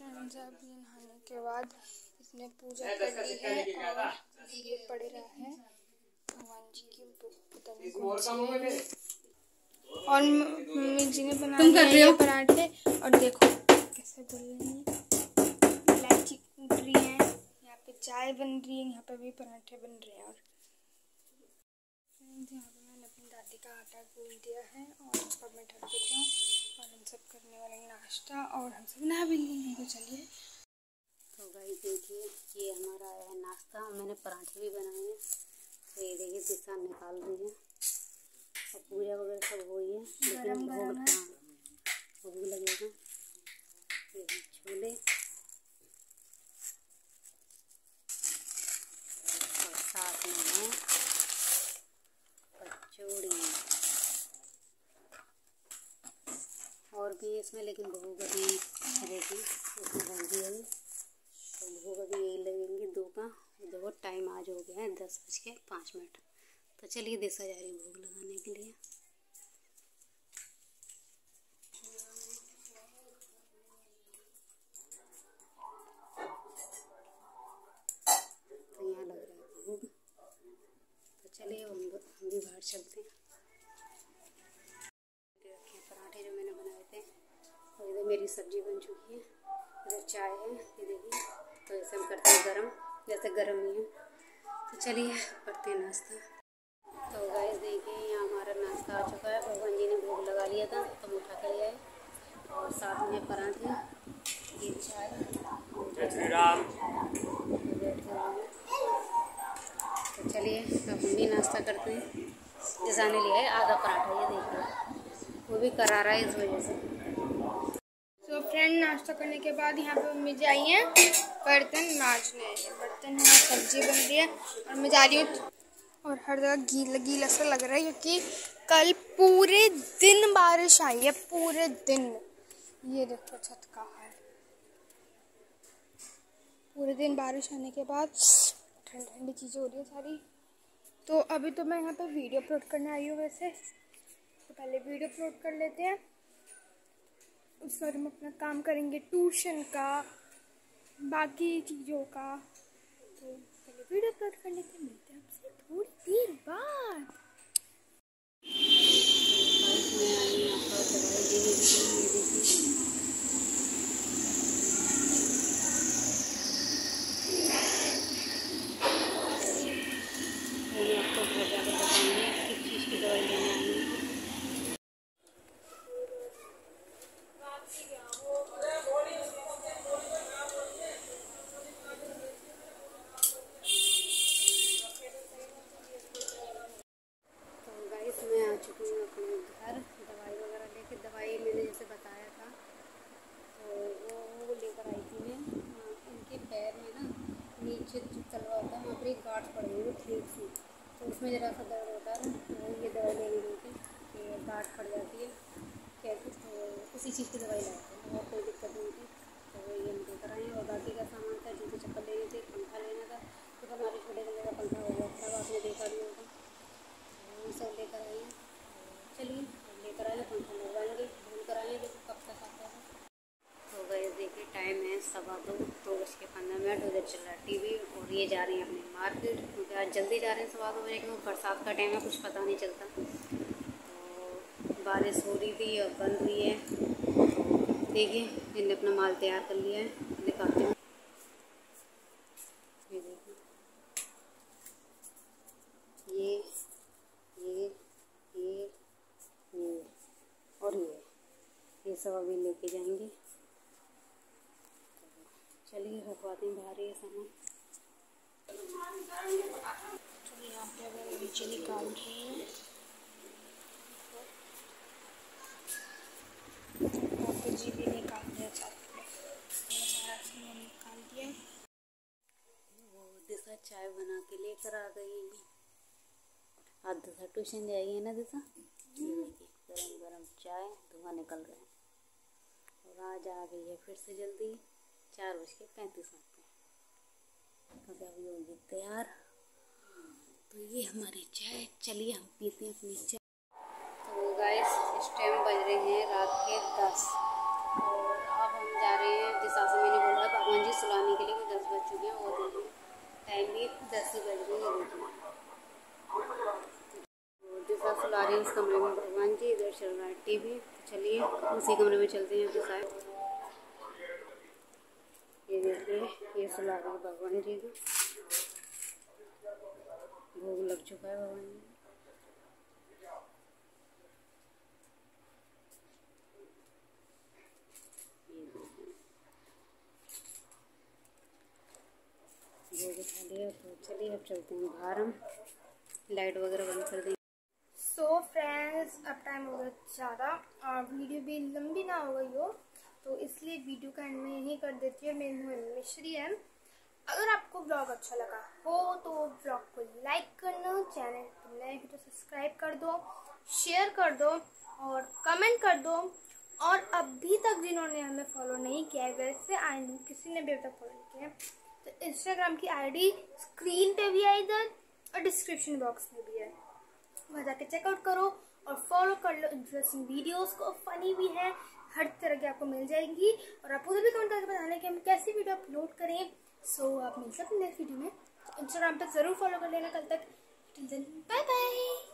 Friends अभी नहाने के बाद इसने पूजा कर ली है और ये पढ़ रहा है भगवान जी की पता नहीं कौन सी और मम्मी जी ने बनाए हैं? पराठे और देखो कैसे बन रही हैं। इलायची कूट रही है यहाँ पे चाय बन रही है यहाँ पे भी पराठे बन रहे हैं और। यहाँ पे मैंने अपनी दादी का आटा गूंद दिया है और उसको मैं ढक देती हूँ और हम सब करने वाले नाश्ता और हम सब नहा भी लिए तो चलिए। तो भाई देखिए ये हमारा आया है नाश्ता। और मैंने पराठे भी बनाए हैं। तो ये देखिए दिशा निकाल रही है। और पूजा वगैरह सब हो गई है। लेकिन भोग हाँ। भोग लगेगा। छोले और साथ में है कचौड़ी और भी इसमें लेकिन बहू का भी रेडी उसमें बांधी है तो बहू का भी यही लगेंगे दो का। देखो टाइम आज हो गया है, दस बज के पाँच मिनट। तो चलिए देसा जा रही भोग लगाने के लिए। सब्ज़ी बन चुकी है। इधर चाय है ये देखिए तो ऐसे हम करते हैं गरम जैसे गरम ही है। तो चलिए करते हैं नाश्ता। तो गैस देखिए यहाँ हमारा नाश्ता आ चुका है। भगवान जी ने भोग लगा लिया था तो हम उठा कर आए। और साथ में पराठे ये चाय। तो चलिए अब हम भी नाश्ता करते हैं। जैसा ने लिया है आधा पराठा ये देखिए। वो भी करा रहा है इस वजह से। नाश्ता करने के बाद यहाँ पे मम्मी आई हैं, बर्तन माजने। बर्तन है, सब्ज़ी बन रही है और मैं जा रही हूँ। और हर जगह गीला गीला सा लग रहा है क्योंकि कल पूरे दिन बारिश आई है, पूरे दिन। ये देखो छत का हाल। पूरे दिन बारिश आने के बाद ठंडी ठंडी चीज़ें हो रही है सारी। तो अभी तो मैं यहाँ पे वीडियो अपलोड करने आई हूँ वैसे। तो पहले वीडियो अपलोड कर लेते हैं। उस पर हम अपना काम करेंगे ट्यूशन का, बाकी चीज़ों का। तो पहले वीडियो अपलोड कर लेते हैं मिलते हैं आपसे थोड़ी देर बाद बारिश में आई यहाँ पर दवाई देने के लिए ये देखिए वो मैं आपको घर जाकर बताऊँगी किस चीज़ की दवाई लेने आई हूँ तो गाइस मैं आ चुकी हूँ अपने घर दवाई वगैरह लेके दवाई मैंने जैसे बताया था तो वो वो लेकर आई थी मैं हाँ, उनके पैर में ना नीचे जो तलवा होता है वहाँ पर एक गांठ पड़ गई वो ठीक सी तो उसमें ज़रा सा दर्द होता है ना ये दवाई ले गई थी कि गांठ फट जाती है क्या कुछ उसी चीज़ की दवाई लाते थे और कोई दिक्कत नहीं थी तो ये हम लेकर आए और बाकी का सामान था जूते चप्पल लेने थे पंखा लेना था तो हमारे छोटे कमरे का पंखा हो गया था आपने देखा भी होगा वो सब लेकर आए हैं चलिए अब लेकर आए पंखा लगवाएँगे भूल कर आए देखो कब तक आता है तो गए देखिए टाइम है सवा दो दो बज के पंद्रह मिनट उधर चल रहा है। टीवी और ये जा रही हैं अपनी मार्केट, क्योंकि आज जल्दी जा रहे हैं सवा दो बजे क्योंकि बरसात का टाइम है, कुछ पता नहीं चलता। तो बारिश हो रही थी और बंद हुई है। तो देखिए, इनने अपना माल तैयार कर लिया है। दिखाते हैं ये ये ये ये, और ये। ये सब अभी लेके जाएँगे। चलिए रखवाते हैं बाहर ये सामान। तो यहाँ पे अगर नीचे निकाल रही हैं। जी दिया वो दिशा चाय बना के लेकर आ गई आज दिशा ट्यूशन जाएगी ना दिशा? गरम गरम चाय, धुआँ निकल रहा है। और आज आ गई है फिर से जल्दी। चार बज के पैंतीस मिनट पे। तो अभी होगी तैयार। तो ये हमारी चाय। चलिए हम पीते हैं अपनी चाय। तो गाइस इस टाइम बज रहे हैं रात के दस। और अब हम जा रहे हैं, जिस आसे मैंने बोला भगवान जी सुलाने के लिए वो दस बज चुके हैं और देखिए टाइम भी दस ही बज रही है। देखिए जैसा सुला रहे हैं इस कमरे में भगवान जी, इधर चल रहा है टी तो चलिए उसी कमरे में चलते हैं तो साहब ये देखिए, ये सुला रही भगवान जी को। भोग लग चुका है भगवान जी। तो चलिए अब चलते हैं बाहर हम। लाइट वगैरह बंद कर देंगे सो फ्रेंड्स अब टाइम हो गया ज़्यादा। वीडियो भी लंबी ना हो गई हो। तो इसलिए वीडियो का एंड में यही कर देती है। मेरी नाम मिश्री है। अगर आपको ब्लॉग अच्छा लगा हो तो ब्लॉग को लाइक करना, चैनल पर नए तो सब्सक्राइब कर दो, शेयर कर दो और कमेंट कर दो। और अभी तक जिन्होंने हमें फॉलो नहीं किया है, वैसे आई किसी ने भी अभी तक फॉलो नहीं किया तो इंस्टाग्राम की आईडी स्क्रीन पे भी है इधर और डिस्क्रिप्शन बॉक्स में भी है। वहाँ जाके चेकआउट करो और फॉलो कर लो। इंटरेस्टिंग वीडियोस को। फनी भी है। हर तरह की आपको मिल जाएँगी। और आप उधर भी कमेंट करके बताना कि हम कैसी वीडियो अपलोड करें। सो so, आप मिल सकते हैं नेक्स्ट वीडियो में। इंस्टाग्राम पर ज़रूर फॉलो कर लेना कल तक। Bye bye